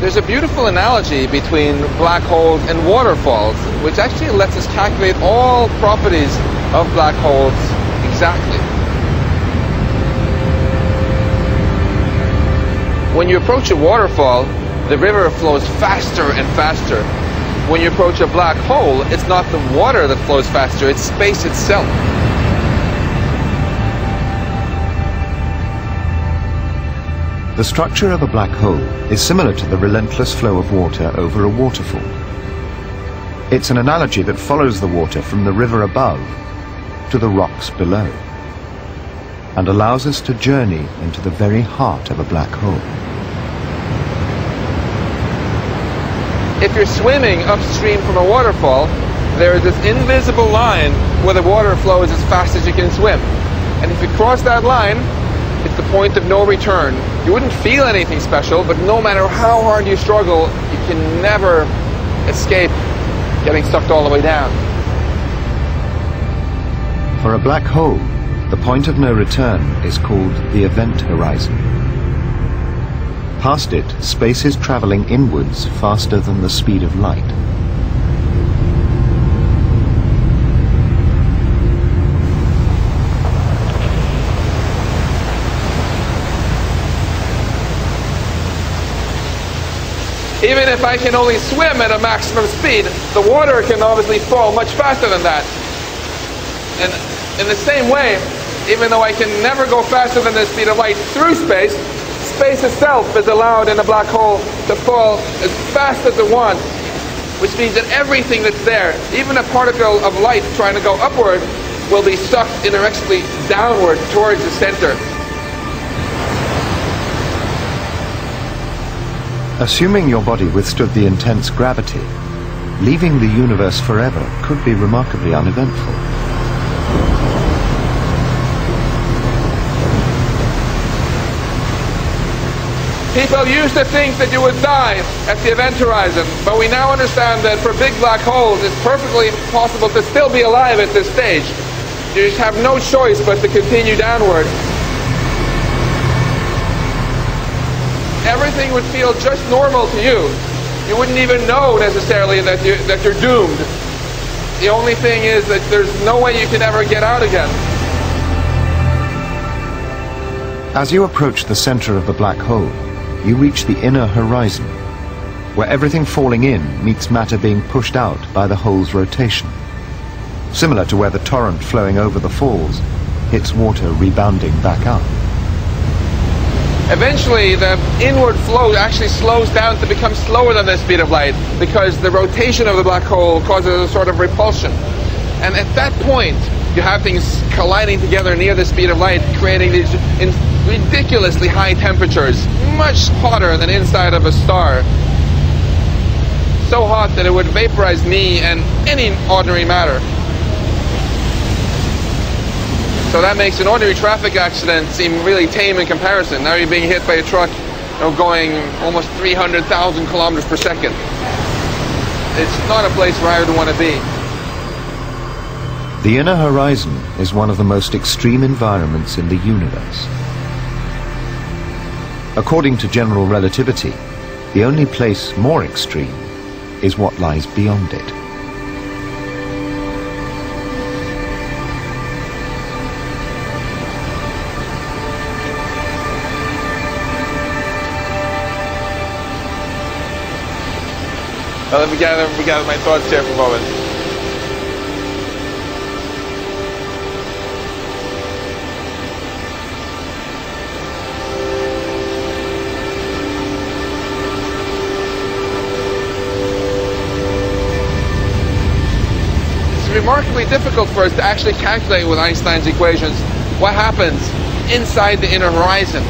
There's a beautiful analogy between black holes and waterfalls, which actually lets us calculate all properties of black holes exactly. When you approach a waterfall, the river flows faster and faster. When you approach a black hole, it's not the water that flows faster, it's space itself. The structure of a black hole is similar to the relentless flow of water over a waterfall. It's an analogy that follows the water from the river above to the rocks below and allows us to journey into the very heart of a black hole. If you're swimming upstream from a waterfall, there is this invisible line where the water flows as fast as you can swim. And if you cross that line, it's the point of no return. You wouldn't feel anything special, but no matter how hard you struggle, you can never escape getting sucked all the way down. For a black hole, the point of no return is called the event horizon. Past it, space is traveling inwards faster than the speed of light. Even if I can only swim at a maximum speed, the water can obviously fall much faster than that. And in the same way, even though I can never go faster than the speed of light through space, space itself is allowed in a black hole to fall as fast as it wants, which means that everything that's there, even a particle of light trying to go upward, will be sucked inexorably downward towards the center. Assuming your body withstood the intense gravity, leaving the universe forever could be remarkably uneventful. People used to think that you would die at the event horizon, but we now understand that for big black holes, it's perfectly possible to still be alive at this stage. You just have no choice but to continue downward. Everything would feel just normal to you. You wouldn't even know necessarily that, you, that you're doomed. The only thing is that there's no way you can ever get out again. As you approach the center of the black hole, you reach the inner horizon, where everything falling in meets matter being pushed out by the hole's rotation, similar to where the torrent flowing over the falls hits water rebounding back up. Eventually, the inward flow actually slows down to become slower than the speed of light because the rotation of the black hole causes a sort of repulsion. And at that point, you have things colliding together near the speed of light, creating these ridiculously high temperatures, much hotter than inside of a star. So hot that it would vaporize me and any ordinary matter. So that makes an ordinary traffic accident seem really tame in comparison. Now you're being hit by a truck you know, going almost 300,000 kilometers per second. It's not a place where I would want to be. The inner horizon is one of the most extreme environments in the universe. According to general relativity, the only place more extreme is what lies beyond it. Now let me gather, me gather my thoughts here for a moment. It's remarkably difficult for us to actually calculate with Einstein's equations what happens inside the inner horizon.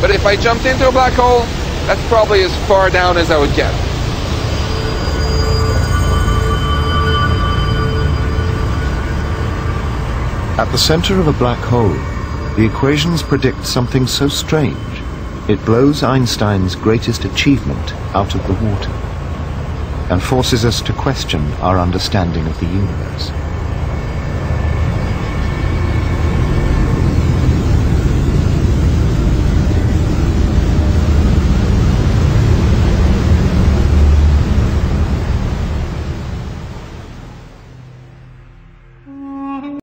But if I jumped into a black hole, that's probably as far down as I would get. At the center of a black hole, the equations predict something so strange, it blows Einstein's greatest achievement out of the water and forces us to question our understanding of the universe.